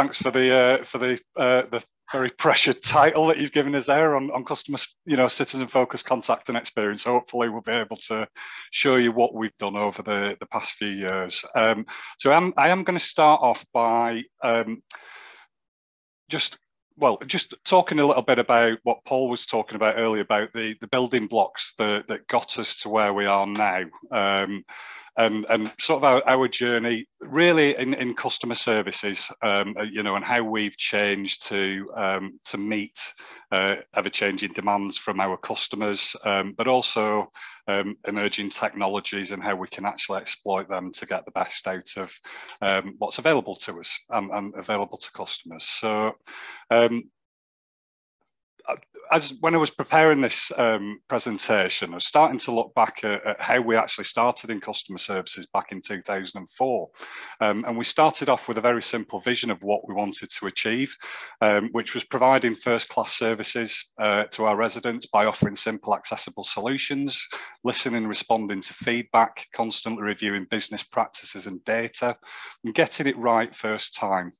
thanks for the uh, for the uh, the very pressured title that you've given us there on, on customer, you know, citizen focused contact and experience. Hopefully we'll be able to show you what we've done over the, the past few years. Um, so I'm, I am going to start off by um, just well, just talking a little bit about what Paul was talking about earlier about the, the building blocks that, that got us to where we are now. Um, and, and sort of our, our journey really in, in customer services, um, uh, you know, and how we've changed to um, to meet uh, ever-changing demands from our customers, um, but also um, emerging technologies and how we can actually exploit them to get the best out of um, what's available to us and, and available to customers. So um, as when I was preparing this um, presentation, I was starting to look back at, at, how we actually started in customer services back in 2004. Um, and we started off with a very simple vision of what we wanted to achieve, um, which was providing first class services uh, to our residents by offering simple, accessible solutions, listening, responding to feedback, constantly reviewing business practices and data, and getting it right first time.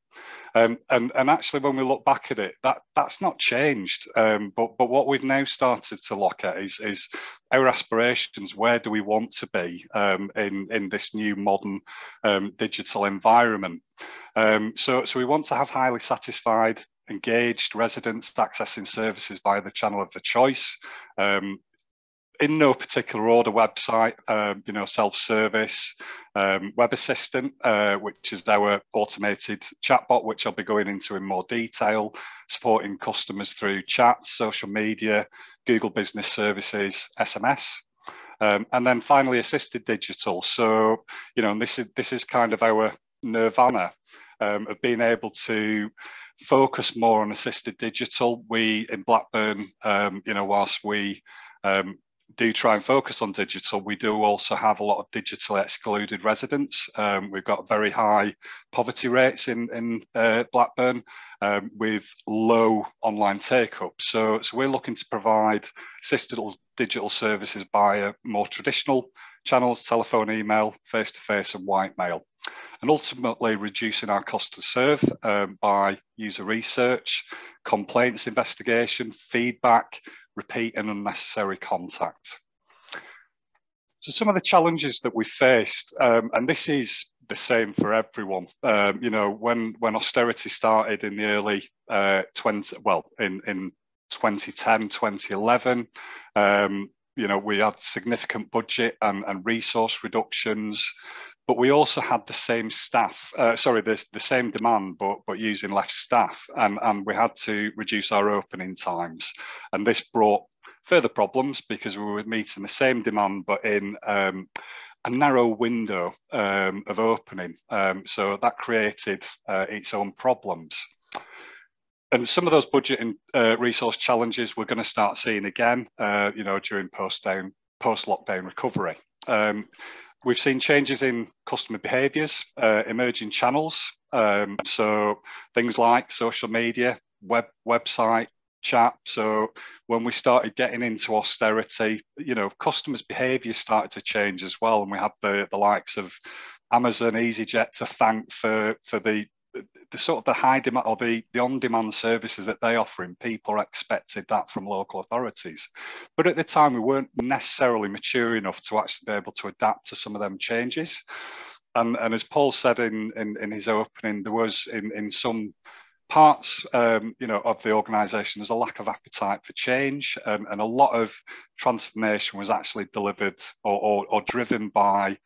Um, and, and actually, when we look back at it, that that's not changed. Um, but but what we've now started to look at is is our aspirations. Where do we want to be um, in in this new modern um, digital environment? Um, so so we want to have highly satisfied engaged residents accessing services via the channel of the choice, um, in no particular order website, um, you know, self-service, um, web assistant, uh, which is our automated chatbot, which I'll be going into in more detail, supporting customers through chat, social media, Google Business Services, SMS. Um, and then finally, assisted digital. So, you know, this is this is kind of our nirvana um, of being able to focus more on assisted digital. We in Blackburn, um, you know, whilst we um, do try and focus on digital, we do also have a lot of digitally excluded residents. Um, we've got very high poverty rates in, in uh, Blackburn um, with low online take up. So, so we're looking to provide assisted digital services via more traditional channels, telephone, email, face-to-face and white mail. And ultimately reducing our cost to serve um, by user research, complaints investigation, feedback, repeat and unnecessary contact. So some of the challenges that we faced, um, and this is the same for everyone. Um, you know, when when austerity started in the early uh, 20, well, in in 2010, 2011, um, you know, we had significant budget and, and resource reductions, but we also had the same staff, uh, sorry, the, the same demand, but, but using less staff. And, and we had to reduce our opening times. And this brought further problems because we were meeting the same demand, but in um, a narrow window um, of opening. Um, so that created uh, its own problems. And some of those budget and uh, resource challenges we're going to start seeing again, uh, you know, during post-down, post-lockdown recovery. Um, We've seen changes in customer behaviours, uh, emerging channels. Um, so things like social media, web website, chat. So when we started getting into austerity, you know, customers' behaviour started to change as well, and we had the the likes of Amazon, EasyJet to thank for for the the sort of the high demand or the, the on-demand services that they offer in people expected that from local authorities. But at the time we weren't necessarily mature enough to actually be able to adapt to some of them changes. And, and as paul said in, in, in his opening there was in, in some parts um, you know of the organization there's a lack of appetite for change um, and a lot of transformation was actually delivered or, or, or driven by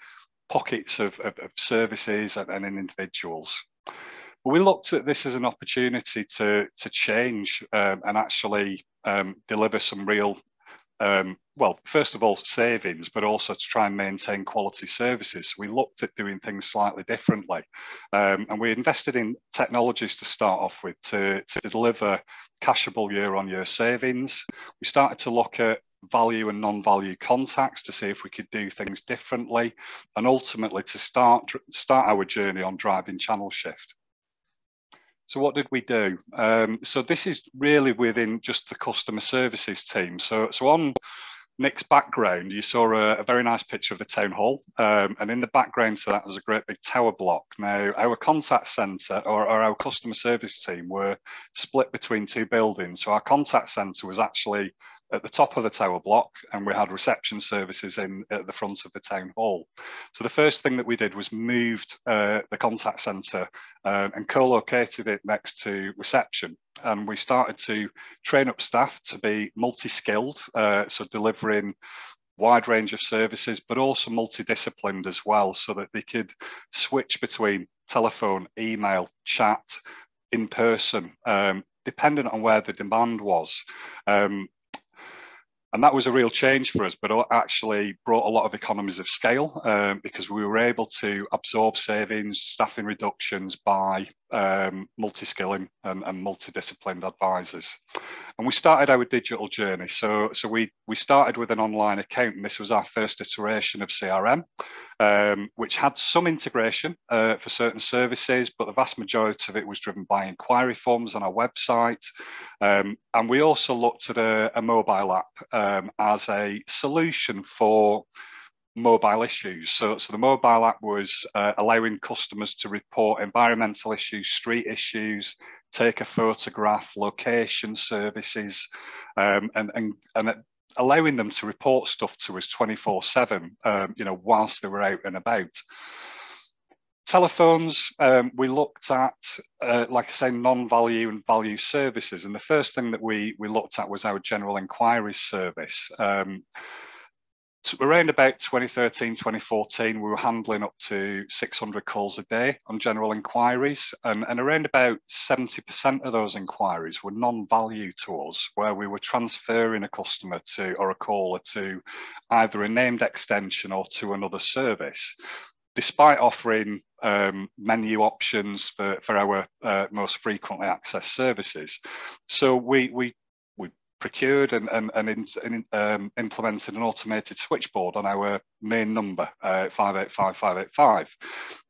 pockets of, of, of services and, and individuals we looked at this as an opportunity to to change um, and actually um, deliver some real um, well first of all savings but also to try and maintain quality services. We looked at doing things slightly differently um, and we invested in technologies to start off with to, to deliver cashable year on year savings. We started to look at value and non-value contacts to see if we could do things differently and ultimately to start start our journey on driving channel shift so what did we do? Um, so this is really within just the customer services team. So, so on Nick's background, you saw a, a, very nice picture of the town hall, um, and in the background to that was a great big tower block. Now, our contact centre or, or, our customer service team were split between two buildings. So our contact centre was actually at the top of the tower block and we had reception services in at the front of the town hall. So the first thing that we did was moved uh, the contact centre um, and co-located it next to reception. And we started to train up staff to be multi-skilled, uh, so delivering wide range of services, but also multidisciplined as well, so that they could switch between telephone, email, chat, in person, um, dependent on where the demand was. Um, and that was a real change for us, but actually brought a lot of economies of scale um, because we were able to absorb savings, staffing reductions by um, multi-skilling and, and multidisciplined advisors. And we started our digital journey. So, so we, we started with an online account, and this was our first iteration of CRM, um, which had some integration uh, for certain services, but the vast majority of it was driven by inquiry forms on our website. Um, and we also looked at a, a mobile app um, as a solution for mobile issues. So, so the mobile app was uh, allowing customers to report environmental issues, street issues, take a photograph, location services, um, and, and, and allowing them to report stuff to us 24 seven, um, you know, whilst they were out and about. Telephones, um, we looked at, uh, like I say, non-value and value services. And the first thing that we, we looked at was our general inquiries service. Around about 2013, 2014, we were handling up to 600 calls a day on general inquiries, and, and around about 70% of those inquiries were non-value to us, where we were transferring a customer to or a caller to either a named extension or to another service. Despite offering um, menu options for, for our uh, most frequently accessed services. So we, we procured and, and, and, in, and um, implemented an automated switchboard on our main number, uh, 585585.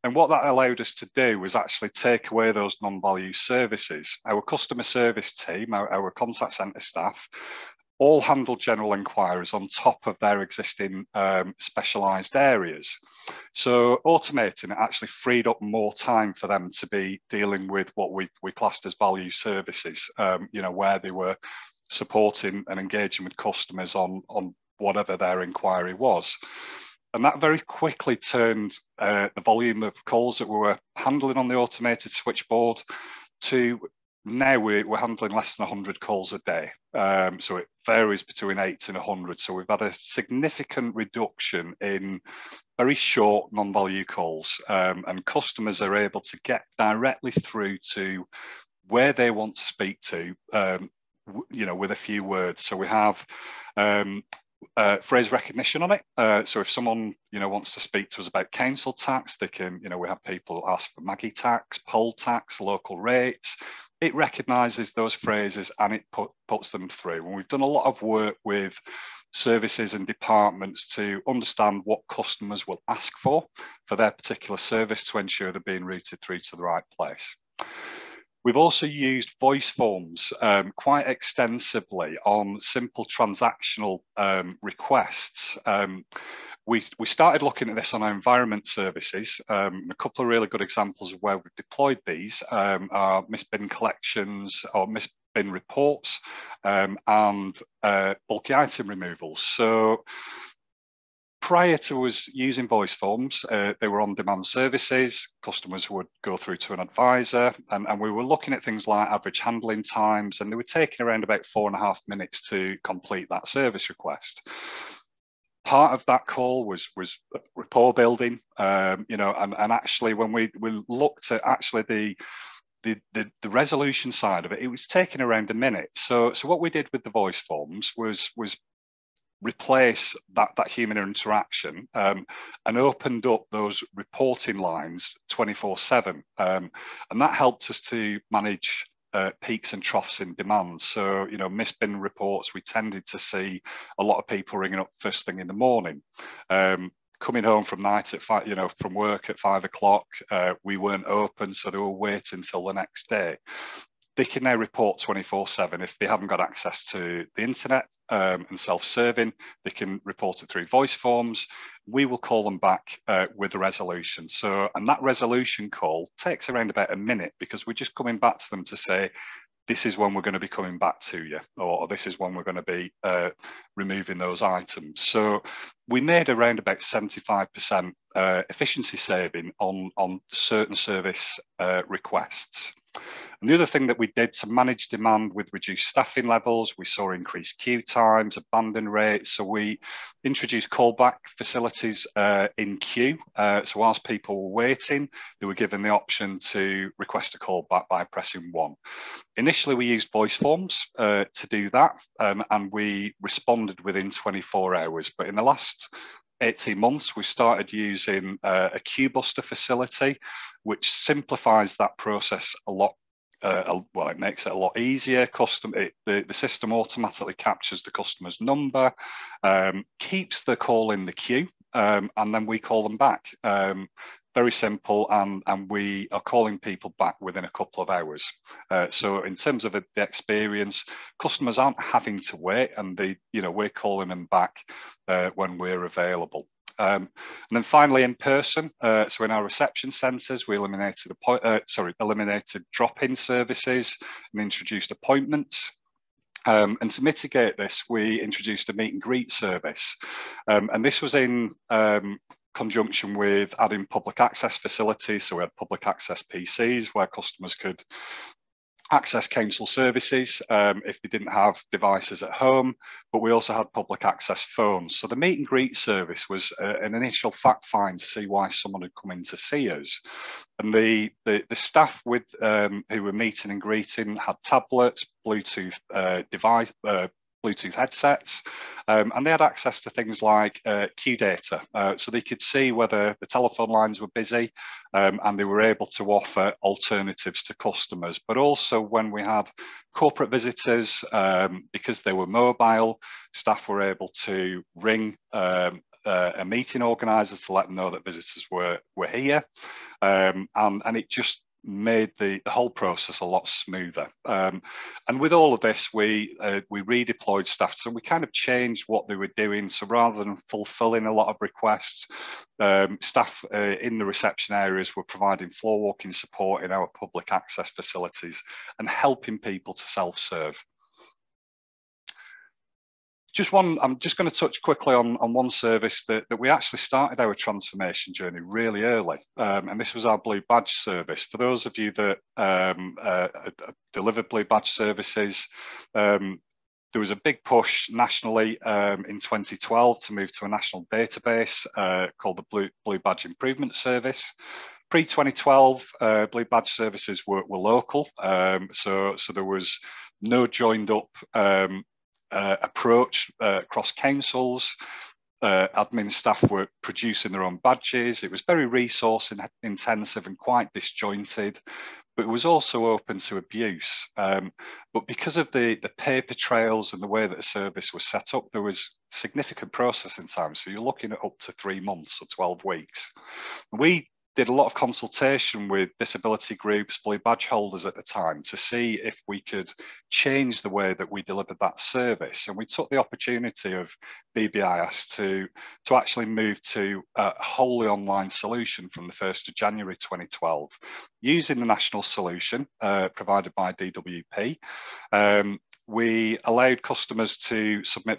And what that allowed us to do was actually take away those non-value services. Our customer service team, our, our contact centre staff, all handled general inquiries on top of their existing um, specialised areas. So automating it actually freed up more time for them to be dealing with what we, we classed as value services, um, you know, where they were supporting and engaging with customers on, on whatever their inquiry was. And that very quickly turned uh, the volume of calls that we were handling on the automated switchboard to now we're, we're handling less than 100 calls a day. Um, so it varies between 8 and 100. So we've had a significant reduction in very short non-value calls um, and customers are able to get directly through to where they want to speak to um, you know, with a few words. So we have um, uh, phrase recognition on it. Uh, so if someone, you know, wants to speak to us about council tax, they can, you know, we have people ask for Maggie tax, poll tax, local rates. It recognises those phrases and it put, puts them through. And we've done a lot of work with services and departments to understand what customers will ask for for their particular service to ensure they're being routed through to the right place. We've also used voice forms um, quite extensively on simple transactional um, requests. Um, we, we started looking at this on our environment services. Um, a couple of really good examples of where we've deployed these um, are misbin collections or misbin reports um, and uh, bulky item removals. So prior to us using voice forms, uh, they were on-demand services. Customers would go through to an advisor, and, and, we were looking at things like average handling times, and they were taking around about four and a half minutes to complete that service request. Part of that call was was rapport building, um, you know, and, and actually when we we looked at actually the the, the, the, resolution side of it, it was taking around a minute. So, so what we did with the voice forms was was replace that, that human interaction um, and opened up those reporting lines 24 7. Um, and that helped us to manage uh, peaks and troughs in demand. So, you know, misbin reports, we tended to see a lot of people ringing up first thing in the morning. Um, coming home from night at five, you know, from work at five o'clock, uh, we weren't open, so they were waiting until the next day they can now report 24 7 if they haven't got access to the internet um, and self-serving they can report it through voice forms we will call them back uh, with a resolution so and that resolution call takes around about a minute because we're just coming back to them to say this is when we're going to be coming back to you, or this is when we're going to be uh, removing those items. So we made around about 75% uh, efficiency saving on, on certain service uh, requests. And the other thing that we did to manage demand with reduced staffing levels, we saw increased queue times, abandon rates. So we introduced callback facilities uh, in queue. Uh, so whilst people were waiting, they were given the option to request a callback by pressing one. Initially, we used voice forms uh, to do that, um, and we responded within 24 hours. But in the last 18 months, we started using uh, a queue buster facility, which simplifies that process a lot. Uh, well, it makes it a lot easier. Custom, it, the, the system automatically captures the customer's number, um, keeps the call in the queue, um, and then we call them back. Um, very simple and and we are calling people back within a couple of hours. Uh, so in terms of the experience customers aren't having to wait and they you know we're calling them back uh, when we're available. Um, and then finally in person uh, so in our reception centres we eliminated uh, sorry eliminated drop-in services and introduced appointments. Um, and to mitigate this, we introduced a meet and greet service. Um, and this was in um, conjunction with adding public access facilities. So we had public access PCs where customers could access council services um, if they didn't have devices at home, but we also had public access phones. So the meet and greet service was uh, an initial fact find to see why someone had come in to see us. And the, the, the staff with um, who were meeting and greeting had tablets, Bluetooth uh, device, uh, Bluetooth headsets, um, and they had access to things like uh, queue data, uh, so they could see whether the telephone lines were busy, um, and they were able to offer alternatives to customers. But also when we had corporate visitors, um, because they were mobile, staff were able to ring um, uh, a meeting organizer to let them know that visitors were were here um, and and it just made the, the whole process a lot smoother. Um, and with all of this, we uh, we redeployed staff, so we kind of changed what they were doing. So rather than fulfilling a lot of requests, um, staff uh, in the reception areas were providing floor walking support in our public access facilities and helping people to self-serve just one, I'm just going to touch quickly on, on one service that, that we actually started our transformation journey really early. Um, and this was our Blue Badge service. For those of you that um, uh, delivered Blue Badge services, um, there was a big push nationally um, in 2012 to move to a national database uh, called the Blue, Blue Badge Improvement Service. Pre-2012, uh, Blue Badge services were, were local, um, so so there was no joined up um, uh, approach uh, across councils. Uh, admin staff were producing their own badges. It was very resource intensive and quite disjointed, but it was also open to abuse. Um, but because of the, the paper trails and the way that the service was set up, there was significant processing time. So you're looking at up to three months or 12 weeks. We did a lot of consultation with disability groups, blue badge holders at the time to see if we could change the way that we delivered that service. And we took the opportunity of BBIS to, to actually move to a wholly online solution from the 1st of January 2012, using the national solution uh, provided by DWP. Um, we allowed customers to submit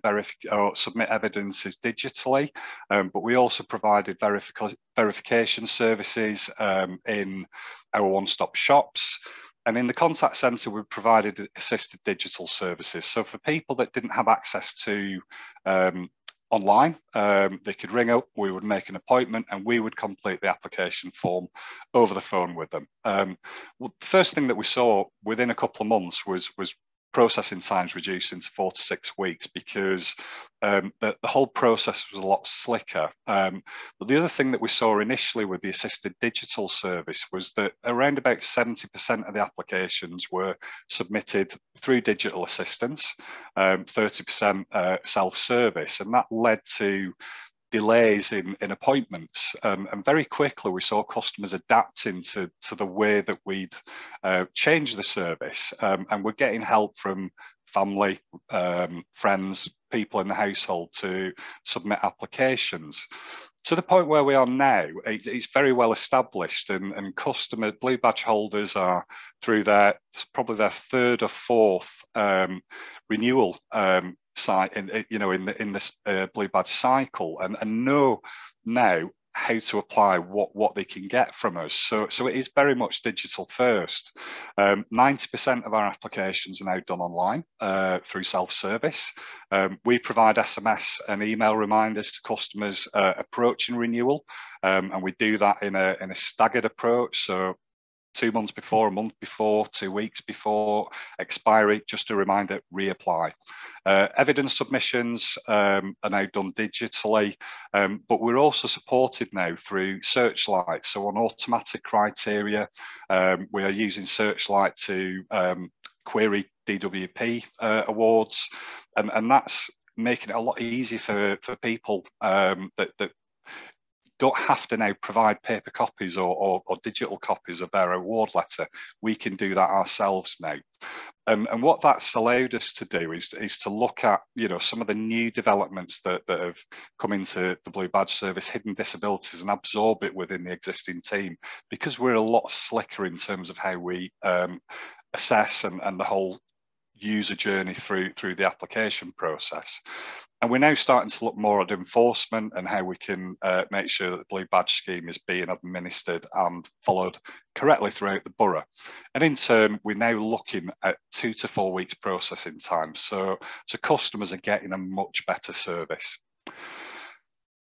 or submit evidences digitally, um, but we also provided verific verification services um, in our one-stop shops. And in the contact centre, we provided assisted digital services. So for people that didn't have access to um, online. Um, they could ring up, we would make an appointment, and we would complete the application form over the phone with them. Um, well, the first thing that we saw within a couple of months was was processing times reduced into four to six weeks because um, the, the, whole process was a lot slicker. Um, but the other thing that we saw initially with the assisted digital service was that around about 70% of the applications were submitted through digital assistance, um, 30% uh, self-service, and that led to delays in, in appointments. Um, and very quickly we saw customers adapting to, to the way that we'd uh, change the service. Um, and we're getting help from family, um, friends, people in the household to submit applications to the point where we are now, it, it's very well established, and, and customer blue badge holders are through their probably their third or fourth um, renewal um, in you know in in this uh, blue badge cycle, and and know now how to apply what what they can get from us. So so it is very much digital first. Um, 90% of our applications are now done online uh, through self-service. Um, we provide SMS and email reminders to customers uh, approaching renewal, um, and we do that in a in a staggered approach. So two months before, a month before, two weeks before expiry, just a reminder, reapply. Uh, evidence submissions um, are now done digitally, um, but we're also supported now through Searchlight. So on automatic criteria, um, we are using Searchlight to um, query DWP uh, awards, and, and that's making it a lot easier for, for people um, that, that don't have to now provide paper copies or, or, or, digital copies of their award letter. We can do that ourselves now. Um, and what that's allowed us to do is, is to look at, you know, some of the new developments that, that have come into the Blue Badge service, hidden disabilities, and absorb it within the existing team because we're a lot slicker in terms of how we um, assess and, and the whole user journey through through the application process. And we're now starting to look more at enforcement and how we can uh, make sure that the blue badge scheme is being administered and followed correctly throughout the borough. And in turn, we're now looking at two to four weeks processing time. So, so customers are getting a much better service.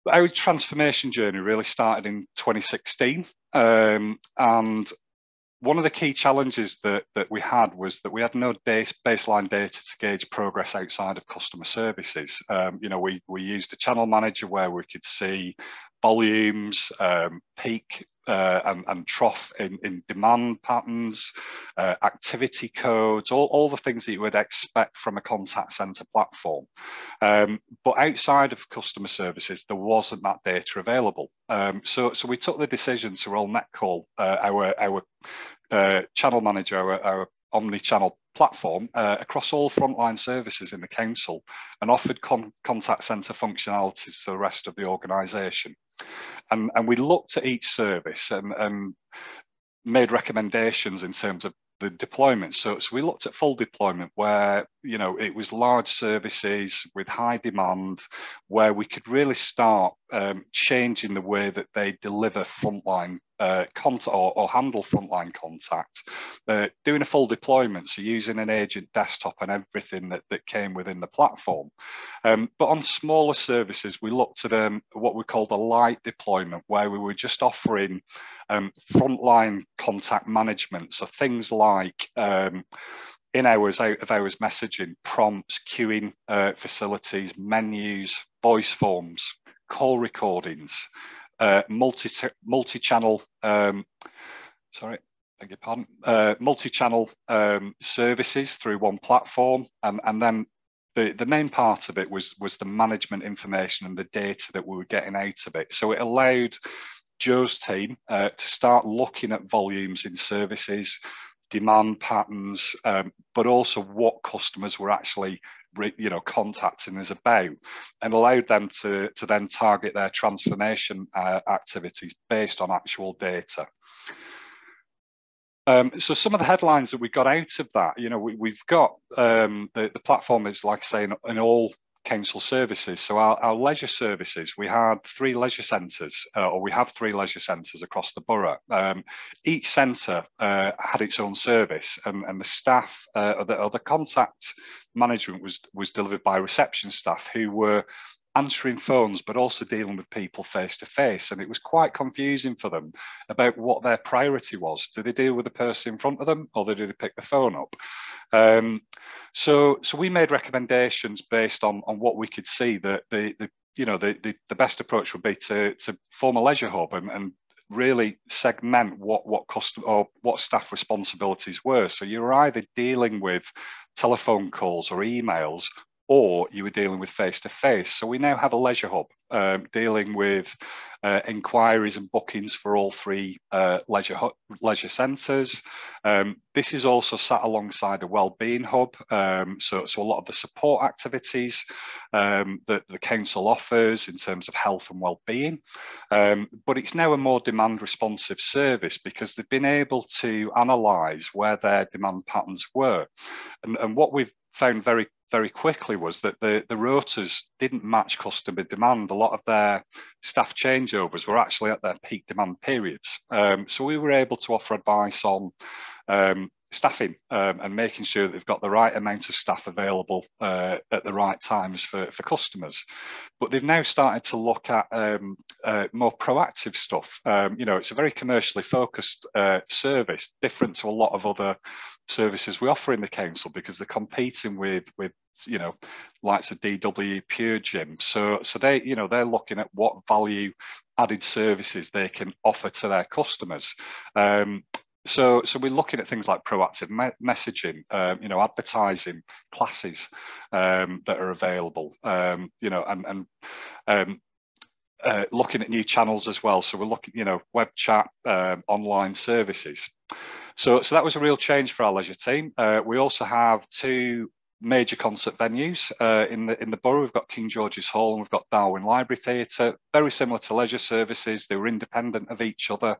Our transformation journey really started in 2016. Um, and one of the key challenges that, that we had was that we had no base, baseline data to gauge progress outside of customer services. Um, you know, we, we used a channel manager where we could see volumes, um, peak uh, and, and, trough in, in demand patterns, uh, activity codes, all, all the things that you would expect from a contact center platform. Um, but outside of customer services, there wasn't that data available. Um, so, so we took the decision to roll Netcall, uh, our, our uh, channel manager, our, our omni-channel platform uh, across all frontline services in the council and offered con contact centre functionalities to the rest of the organisation. And, and we looked at each service and, and made recommendations in terms of the deployment. So, so we looked at full deployment where, you know, it was large services with high demand, where we could really start um, in the way that they deliver frontline uh, contact or, or, handle frontline contact, uh, doing a full deployment, so using an agent desktop and everything that, that came within the platform. Um, but on smaller services, we looked at um, what we called a light deployment, where we were just offering um, frontline contact management. So things like um, in hours, out of hours messaging, prompts, queuing uh, facilities, menus, voice forms, call recordings, uh, multi multi-channel. Um, sorry, beg your pardon. Uh, multi-channel um, services through one platform, and and then the, the main part of it was was the management information and the data that we were getting out of it. So it allowed Joe's team uh, to start looking at volumes in services, demand patterns, um, but also what customers were actually you know contacting us about and allowed them to to then target their transformation uh, activities based on actual data. Um, so some of the headlines that we got out of that, you know, we, have got um, the, the platform is like saying in all council services. So our, our leisure services, we had three leisure centres, uh, or we have three leisure centres across the borough. Um, each centre uh, had its own service, and, and the staff uh, or, the, or the contact management was was delivered by reception staff who were answering phones, but also dealing with people face to face. And it was quite confusing for them about what their priority was. Do they deal with the person in front of them or do they pick the phone up? Um, so, so we made recommendations based on, on what we could see that the, the you know, the, the, the best approach would be to, to form a leisure hub and, and really segment what what cost or what staff responsibilities were. So you're either dealing with telephone calls or emails or you were dealing with face to face. So we now have a leisure hub um, dealing with uh, inquiries and bookings for all three uh, leisure leisure centres. Um, this is also sat alongside a wellbeing hub. Um, so, so a lot of the support activities um, that the council offers in terms of health and well-being. Um, but it's now a more demand responsive service because they've been able to analyse where their demand patterns were. And, and what we've found very very quickly was that the, the rotas didn't match customer demand. A lot of their staff changeovers were actually at their peak demand periods. Um, so we were able to offer advice on um, staffing um, and making sure that they've got the right amount of staff available uh, at the right times for, for customers. But they've now started to look at um, uh, more proactive stuff. Um, you know, it's a very commercially focused uh, service, different to a lot of other services we offer in the council because they're competing with with you know likes of DW Pure Gym. So so they you know they're looking at what value added services they can offer to their customers. Um, so, so we're looking at things like proactive me messaging, um, you know, advertising classes um, that are available, um, you know, and, and um, uh, looking at new channels as well. So we're looking, you know, web chat, um, online services. So, so that was a real change for our leisure team. Uh, we also have two major concert venues uh, in the in the borough. We've got King George's Hall and we've got Darwen Library Theatre. Very similar to leisure services. They were independent of each other.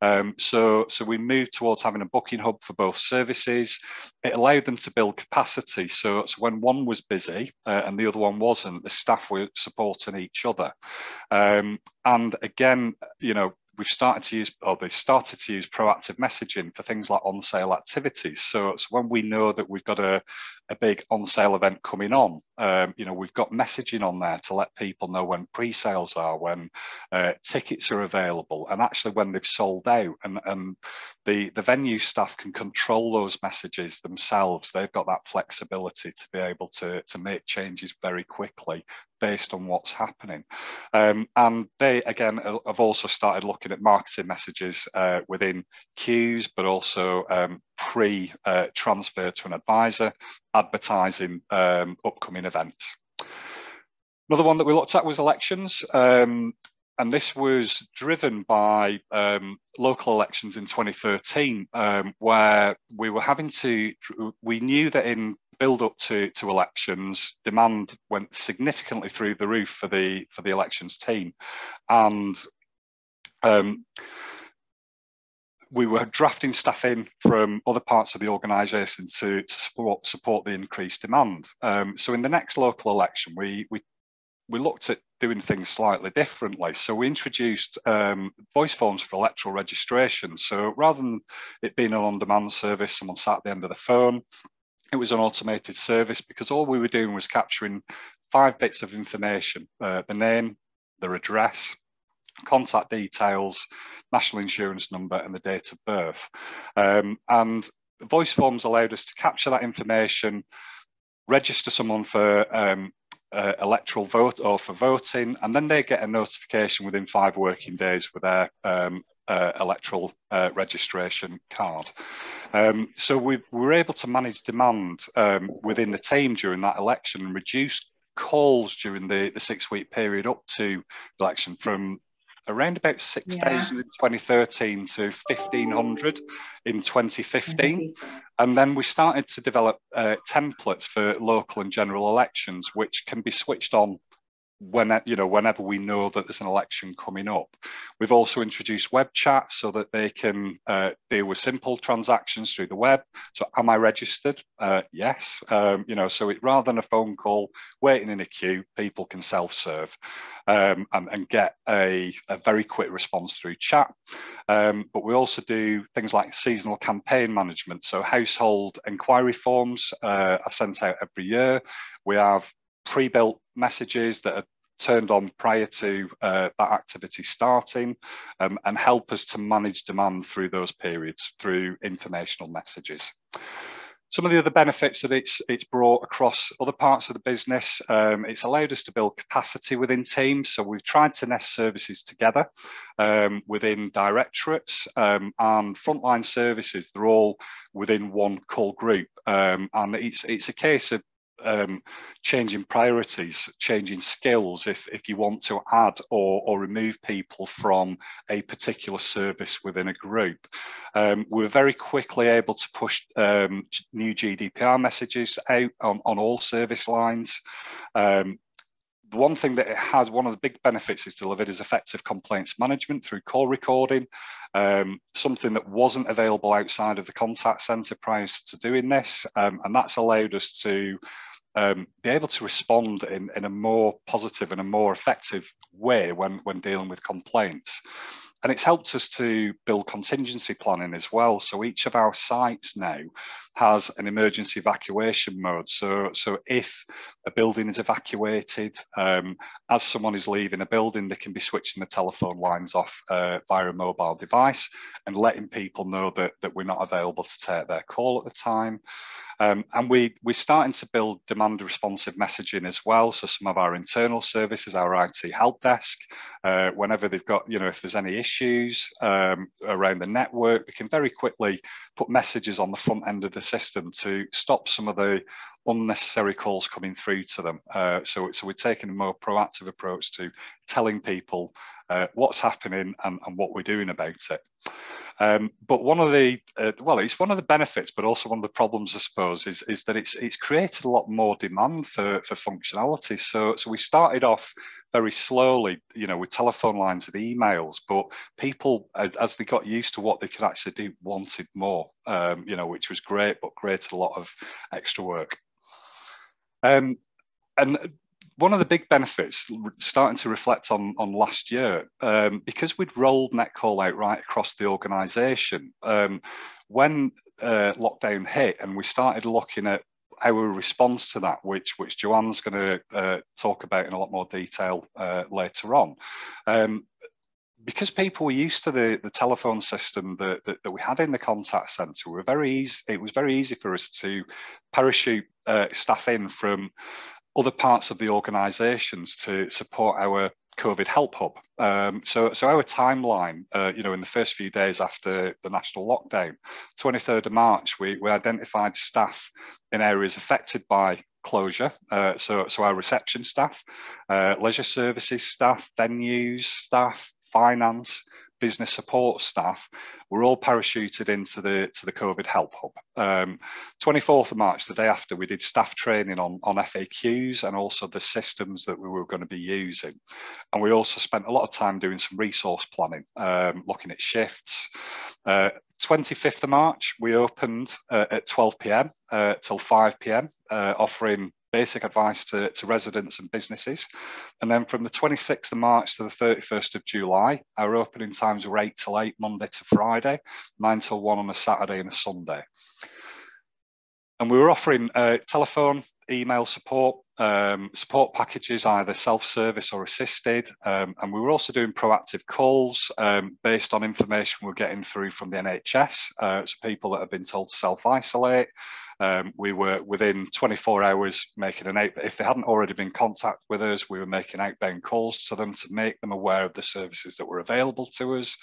Um, so so we moved towards having a booking hub for both services. It allowed them to build capacity. So, so when one was busy uh, and the other one wasn't, the staff were supporting each other. Um, and again, you know, we've started to use, or they started to use proactive messaging for things like on sale activities. So, so when we know that we've got a, a big on sale event coming on, um, you know, we've got messaging on there to let people know when pre sales are, when uh, tickets are available, and actually when they've sold out. And, and the, the venue staff can control those messages themselves. They've got that flexibility to be able to, to make changes very quickly based on what's happening. Um, and they, again, have also started looking at marketing messages uh, within queues, but also um, pre-transfer uh, to an advisor, advertising um, upcoming events. Another one that we looked at was elections. Um, and this was driven by um, local elections in 2013, um, where we were having to, we knew that in build up to, to elections, demand went significantly through the roof for the for the elections team, and um, we were drafting staff in from other parts of the organisation to, to support support the increased demand. Um, so in the next local election, we we we looked at doing things slightly differently. So we introduced um, voice forms for electoral registration. So rather than it being an on-demand service, someone sat at the end of the phone, it was an automated service because all we were doing was capturing five bits of information, uh, the name, their address, contact details, national insurance number and the date of birth. Um, and voice forms allowed us to capture that information, register someone for um, uh, electoral vote or for voting, and then they get a notification within five working days with their um, uh, electoral uh, registration card. Um, so we, we, were able to manage demand um, within the team during that election and reduce calls during the, the six week period up to the election from around about 6,000 yeah. in 2013 to 1,500 in 2015. And then we started to develop uh, templates for local and general elections, which can be switched on when you know whenever we know that there's an election coming up. We've also introduced web chat so that they can uh, deal with simple transactions through the web. So am i registered? Uh, yes. Um, you know so it, rather than a phone call waiting in a queue people can self-serve um, and, and, get a, a, very quick response through chat. Um, but we also do things like seasonal campaign management. So household inquiry forms uh, are sent out every year. We have pre-built messages that are turned on prior to uh, that activity starting um, and help us to manage demand through those periods through informational messages. Some of the other benefits that it's it's brought across other parts of the business, um, it's allowed us to build capacity within teams. So we've tried to nest services together um, within directorates um, and frontline services. They're all within one call group, um, and it's it's a case of um, changing priorities, changing skills if, if you want to add or, or remove people from a particular service within a group. Um, we were very quickly able to push um, new GDPR messages out on, on all service lines. Um, the one thing that it has, one of the big benefits is delivered is effective complaints management through call recording, um, something that wasn't available outside of the contact centre prior to doing this. Um, and that's allowed us to um, be able to respond in, in a more positive and a more effective way when, when dealing with complaints. And it's helped us to build contingency planning as well. So each of our sites now has an emergency evacuation mode. So, so if a building is evacuated, um, as someone is leaving a building, they can be switching the telephone lines off uh, via a mobile device and letting people know that, that we're not available to take their call at the time. Um, and we, we're starting to build demand responsive messaging as well. So some of our internal services, our IT help desk, uh, whenever they've got, you know, if there's any issues um, around the network, they can very quickly put messages on the front end of the system to stop some of the unnecessary calls coming through to them. Uh, so, so we're taking a more proactive approach to telling people uh, what's happening and, and what we're doing about it. Um, but one of the uh, well, it's one of the benefits, but also one of the problems, I suppose, is is that it's it's created a lot more demand for for functionality. So so we started off very slowly, you know, with telephone lines and emails, but people, as they got used to what they could actually do, wanted more. Um, you know, which was great, but created a lot of extra work. Um, and one of the big benefits, starting to reflect on, on last year, um, because we'd rolled Netcall out right across the organisation, um, when uh, lockdown hit and we started looking at our response to that, which which Joanne's going to uh, talk about in a lot more detail uh, later on. Um, because people were used to the, the telephone system that, that, that we had in the contact centre, we were very easy, it was very easy for us to parachute uh, staff in from other parts of the organisations to support our COVID help hub. Um, so, so our timeline, uh, you know, in the first few days after the national lockdown, 23rd of March, we, we identified staff in areas affected by closure. Uh, so, so our reception staff, uh, leisure services staff, venues staff, finance, business support staff were all parachuted into the to the COVID help hub. Um, 24th of March, the day after, we did staff training on, on FAQs and also the systems that we were going to be using. And we also spent a lot of time doing some resource planning, um, looking at shifts. Uh, 25th of March, we opened uh, at 12 p.m. Uh, till 5 p.m., uh, offering basic advice to, to residents and businesses. And then from the 26th of March to the 31st of July, our opening times were 8 till 8, Monday to Friday, 9 till 1 on a Saturday and a Sunday. And we were offering uh, telephone, email support, um, support packages, either self-service or assisted. Um, and we were also doing proactive calls um, based on information we're getting through from the NHS. Uh, so people that have been told to self-isolate, um, we were within 24 hours making an out. If they hadn't already been contact with us, we were making outbound calls to them to make them aware of the services that were available to us.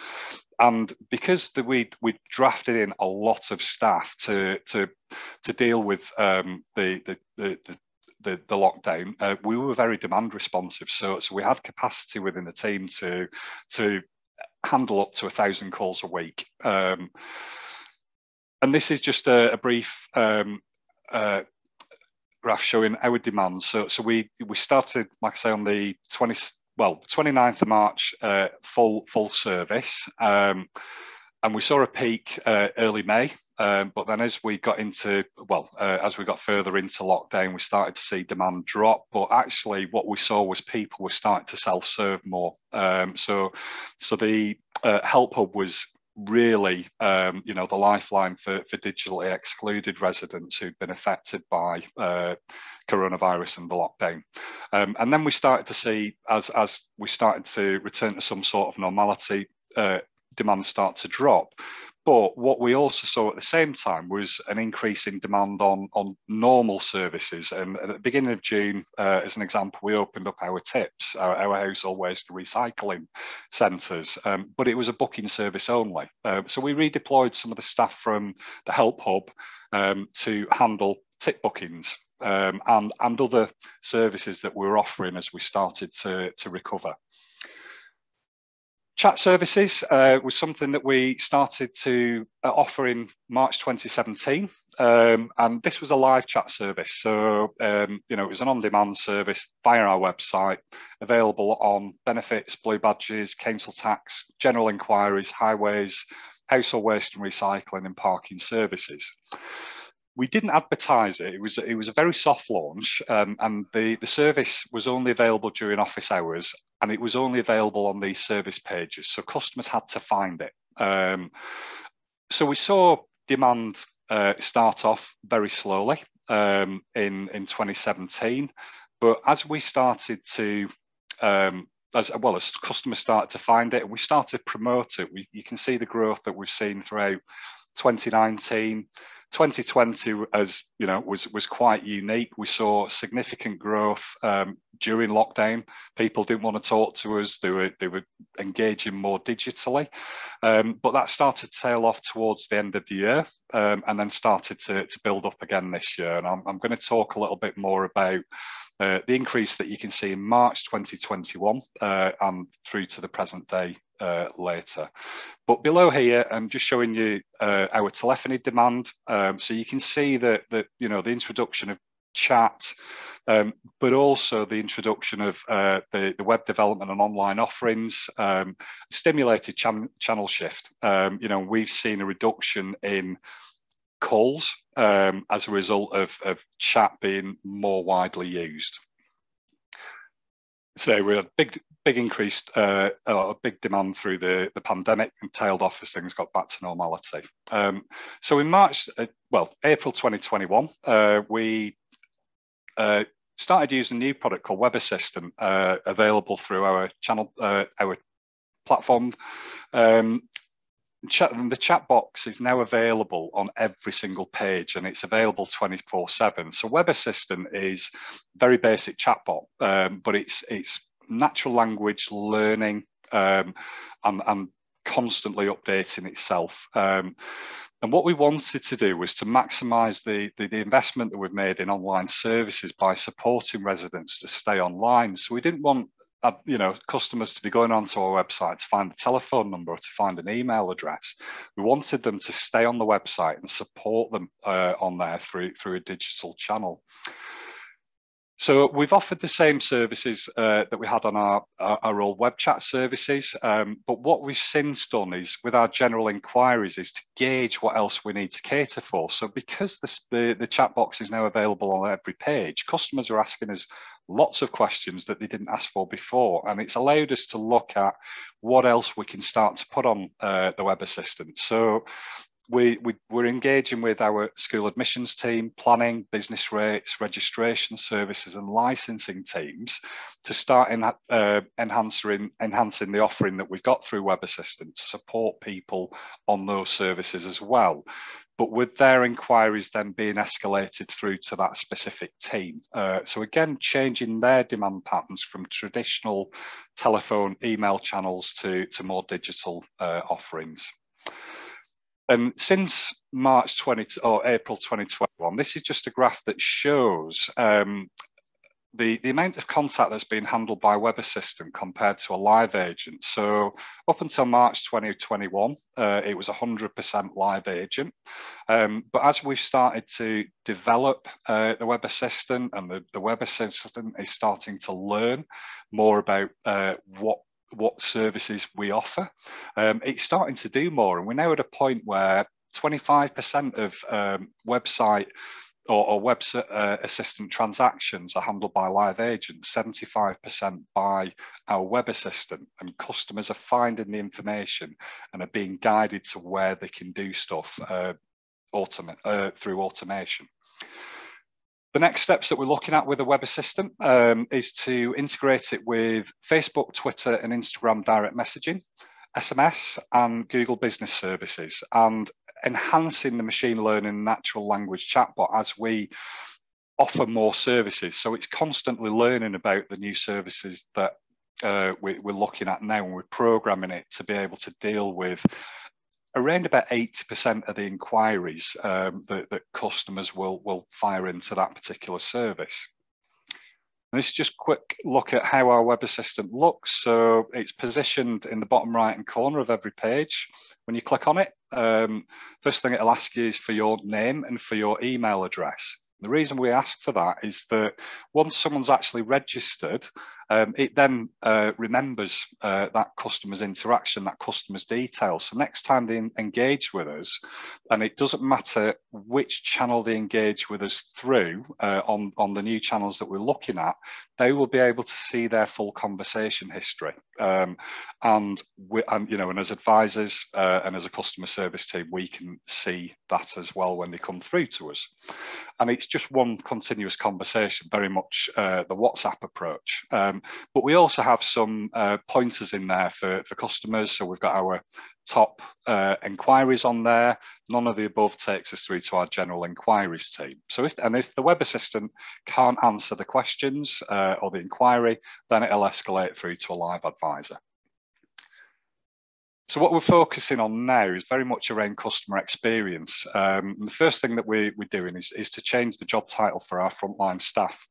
And because the, we we drafted in a lot of staff to to to deal with um, the, the, the, the the, the, lockdown, uh, we were very demand responsive. So, so we had capacity within the team to to handle up to a thousand calls a week. Um, and this is just a, a brief um, uh, graph showing our demand. So, so we we started, like I say, on the 20 well 29th of March, uh, full full service, um, and we saw a peak uh, early May. Um, but then as we got into well, uh, as we got further into lockdown, we started to see demand drop. But actually, what we saw was people were starting to self-serve more. Um, so, so the uh, help hub was really, um, you know, the lifeline for, for digitally excluded residents who'd been affected by uh, coronavirus and the lockdown. Um, and then we started to see, as, as we started to return to some sort of normality, uh, demand start to drop. But what we also saw at the same time was an increase in demand on, on normal services. And at the beginning of June, uh, as an example, we opened up our TIPS, our, our household waste recycling centres, um, but it was a booking service only. Uh, so we redeployed some of the staff from the Help Hub um, to handle tip bookings. um, and, and other services that we were offering as we started to, to recover. Chat services uh, was something that we started to uh, offer in March 2017, um, and this was a live chat service. So, um, you know, it was an on-demand service via our website, available on benefits, blue badges, council tax, general inquiries, highways, household waste and recycling, and parking services we didn't advertise it. It was it was a very soft launch, um, and the the service was only available during office hours, and it was only available on these service pages. So customers had to find it. Um, so we saw demand uh, start off very slowly um, in in 2017, but as we started to um, as well as customers started to find it we started to promote it, we, you can see the growth that we've seen throughout 2019 2020 as you know was was quite unique. We saw significant growth um, during lockdown. People didn't want to talk to us. They were they were engaging more digitally. Um, but that started to tail off towards the end of the year um, and then started to, to build up again this year. And I'm, I'm going to talk a little bit more about uh, the increase that you can see in March 2021 uh, and through to the present day uh, later. But below here, I'm just showing you uh, our telephony demand. Um, so you can see that, that, you know, the introduction of chat, um, but also the introduction of uh, the, the web development and online offerings um, stimulated channel shift. Um, you know, we've seen a reduction in calls um, as a result of, of chat being more widely used. So we had a big, big increased, uh, a big demand through the, the pandemic and tailed off as things got back to normality. Um, so in March, uh, well, April 2021, uh, we uh, started using a new product called Web Assistant, uh, available through our channel, uh, our platform. Um, chat, the chat box is now available on every single page and it's available 24 7 so web assistant is very basic chatbot um, but it's it's natural language learning um, and, and constantly updating itself um, and what we wanted to do was to maximize the, the, the, investment that we've made in online services by supporting residents to stay online. So we didn't want uh, you know, customers to be going onto our website to find a telephone number to find an email address. We wanted them to stay on the website and support them uh, on there through through a digital channel. So we've offered the same services uh, that we had on our, our, our old web chat services, um, but what we've since done is with our general inquiries is to gauge what else we need to cater for. So because the, the chat box is now available on every page, customers are asking us lots of questions that they didn't ask for before. And it's allowed us to look at what else we can start to put on uh, the web assistant. So we, we, we're engaging with our school admissions team, planning, business rates, registration services and licensing teams to start in, uh, enhancing, enhancing the offering that we've got through Web Assistant to support people on those services as well but with their inquiries then being escalated through to that specific team. Uh, so again, changing their demand patterns from traditional telephone email channels to, to more digital uh, offerings. And since March 20 or April 2021, this is just a graph that shows um, the, the amount of contact that's been handled by Web Assistant compared to a live agent. So up until March 2021, uh, it was 100% live agent. Um, but as we've started to develop uh, the Web Assistant and the, the Web Assistant is starting to learn more about uh, what what services we offer. Um, it's starting to do more, and we're now at a point where 25% of um, website or, or web uh, assistant transactions are handled by live agents, 75% by our web assistant, and customers are finding the information and are being guided to where they can do stuff uh, uh, through automation. The next steps that we're looking at with the web assistant um, is to integrate it with Facebook, Twitter, and Instagram direct messaging, SMS, and Google Business Services, and enhancing the machine learning natural language chatbot as we offer more services. So it's constantly learning about the new services that uh, we, are looking at now, and we're programming it to be able to deal with around about 80% of the inquiries um, that, that customers will, will fire into that particular service. And this is just a quick look at how our web assistant looks. So it's positioned in the bottom right hand corner of every page. When you click on it, um, first thing it'll ask you is for your name and for your email address. The reason we ask for that is that once someone's actually registered, um, it then uh, remembers uh, that customer's interaction, that customer's details. So next time they engage with us, and it doesn't matter which channel they engage with us through uh, on, on the new channels that we're looking at, they will be able to see their full conversation history. Um, and, we, and, you know, and as advisors uh, and as a customer service team, we can see that as well when they come through to us. And it's just one continuous conversation, very much uh, the WhatsApp approach. Um, but we also have some uh, pointers in there for, for customers. So we've got our top uh, inquiries on there. None of the above takes us through to our general inquiries team. So if, and if the web assistant can't answer the questions uh, or the inquiry, then it'll escalate through to a live advisor. So what we're focusing on now is very much around customer experience. Um, the first thing that we, we're doing is, is to change the job title for our frontline staff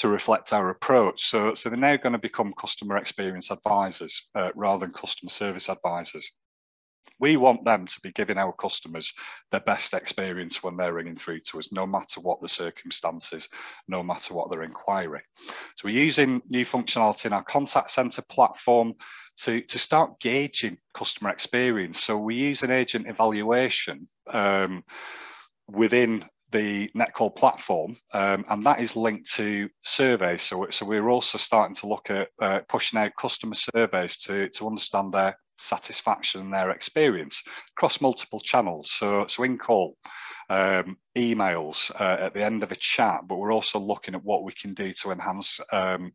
to reflect our approach. So, so they're now going to become customer experience advisors uh, rather than customer service advisors. We want them to be giving our customers their best experience when they're ringing through to us, no matter what the circumstances, no matter what their inquiry. So we're using new functionality in our contact center platform to, to start gauging customer experience. So we use an agent evaluation um, within the Netcall platform, um, and that is linked to surveys. So, so we're also starting to look at uh, pushing out customer surveys to, to understand their satisfaction and their experience across multiple channels. So, so in call, um, emails uh, at the end of a chat, but we're also looking at what we can do to enhance um,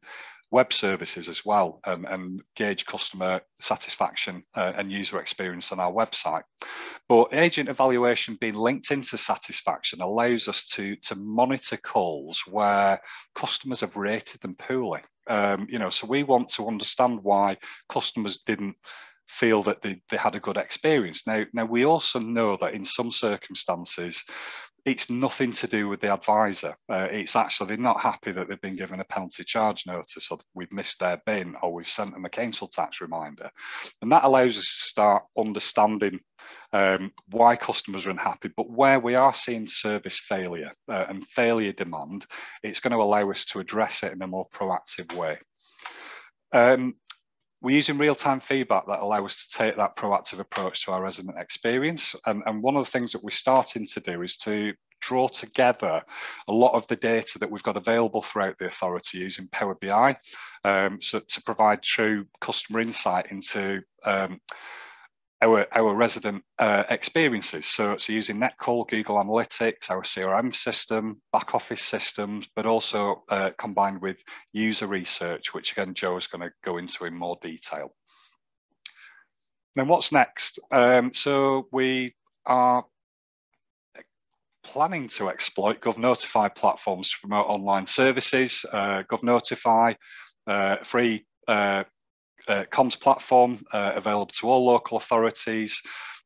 web services as well and, and gauge customer satisfaction uh, and user experience on our website. But agent evaluation being linked into satisfaction allows us to, to monitor calls where customers have rated them poorly. Um, you know, so we want to understand why customers didn't feel that they, they had a good experience. Now, now we also know that in some circumstances, it's nothing to do with the advisor. Uh, it's actually they're not happy that they've been given a penalty charge notice or we've missed their bin or we've sent them a council tax reminder. And that allows us to start understanding um, why customers are unhappy, but where we are seeing service failure uh, and failure demand, it's going to allow us to address it in a more proactive way. Um, we're using real-time feedback that allow us to take that proactive approach to our resident experience. And, and one of the things that we're starting to do is to draw together a lot of the data that we've got available throughout the authority using Power BI um, so to provide true customer insight into um, our, our resident uh, experiences. So, so using Netcall, Google Analytics, our CRM system, back office systems, but also uh, combined with user research, which again, Joe is going to go into in more detail. Then what's next? Um, so we are planning to exploit GovNotify platforms to promote online services. Uh, GovNotify, uh, free uh, comms platform uh, available to all local authorities.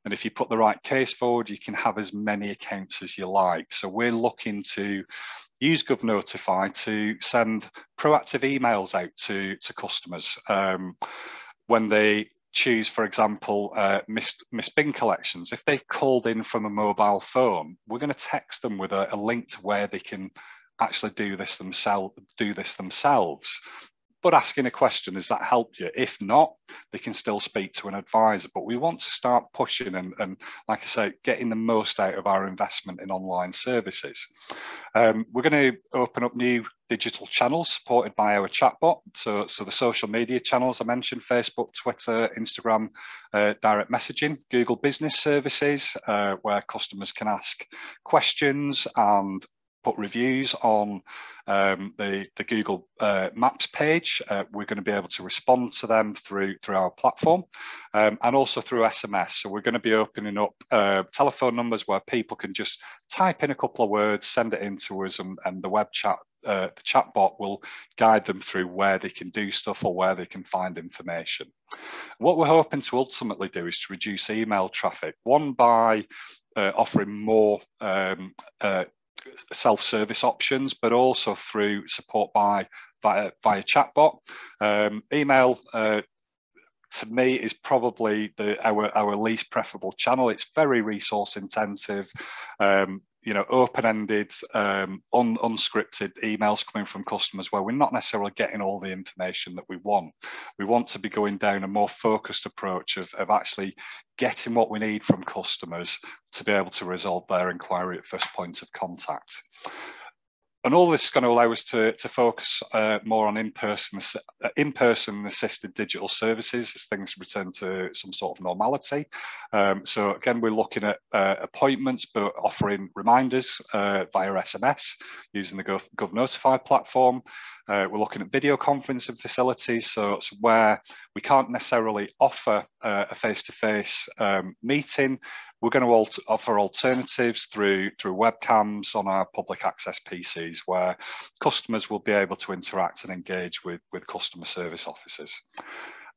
And if you put the right case forward, you can have as many accounts as you like. So we're looking to use GovNotify to send proactive emails out to, to customers um, when they choose, for example, uh, missed, missed bin collections. If they've called in from a mobile phone, we're going to text them with a, a link to where they can actually do this themselves do this themselves but asking a question, has that helped you? If not, they can still speak to an advisor. But we want to start pushing and, and like I say, getting the most out of our investment in online services. Um, we're going to open up new digital channels supported by our chatbot. So, so the social media channels I mentioned, Facebook, Twitter, Instagram, uh, direct messaging, Google business services, uh, where customers can ask questions and put reviews on um, the, the Google uh, Maps page. Uh, we're going to be able to respond to them through, through our platform um, and also through SMS. So we're going to be opening up uh, telephone numbers where people can just type in a couple of words, send it in to us, and, and the web chat uh, the chatbot will guide them through where they can do stuff or where they can find information. What we're hoping to ultimately do is to reduce email traffic, one by uh, offering more um, uh, self-service options, but also through support by via, via chatbot. Um, email uh, to me is probably the our our least preferable channel. It's very resource intensive. Um, you know, open-ended, um, un unscripted emails coming from customers where we're not necessarily getting all the information that we want. We want to be going down a more focused approach of, of actually getting what we need from customers to be able to resolve their inquiry at first point of contact and all this is going to allow us to, to focus uh, more on in-person uh, in-person assisted digital services as things return to some sort of normality. Um, so again, we're looking at uh, appointments, but offering reminders uh, via SMS using the Gov, GovNotify platform. Uh, we're looking at video conferencing facilities, so it's where we can't necessarily offer uh, a face-to-face -face, um, meeting, we're going to alter, offer alternatives through through webcams on our public access PCs where customers will be able to interact and engage with, with customer service officers.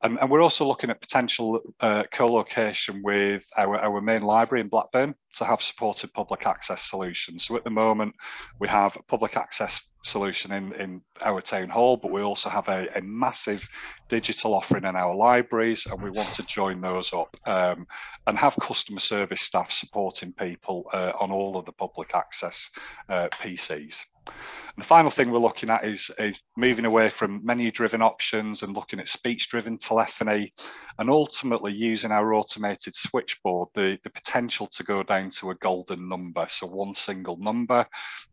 And, and, we're also looking at potential uh, co-location with our, our main library in Blackburn to have supported public access solutions. So at the moment, we have a public access solution in, in our town hall, but we also have a, a massive digital offering in our libraries, and we want to join those up um, and have customer service staff supporting people uh, on all of the public access uh, PCs. And the final thing we're looking at is, is moving away from menu-driven options and looking at speech-driven telephony, and ultimately using our automated switchboard, the, the potential to go down to a golden number, so one single number,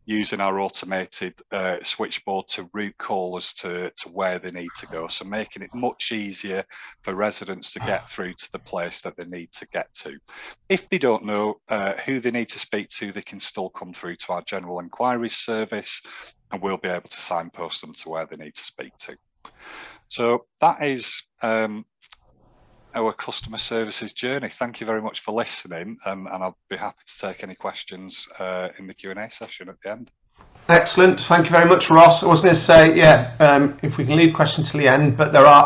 using our automated uh, switchboard to route callers to, to where they need to go. So making it much easier for residents to get through to the place that they need to get to. If they don't know uh, who they need to speak to, they can still come through to our general inquiries service and we'll be able to signpost them to where they need to speak to. So that is um, our customer services journey. Thank you very much for listening, um, and I'll be happy to take any questions uh, in the Q&A session at the end. Excellent. Thank you very much, Ross. I was going to say, yeah, um, if we can leave questions to the end, but there are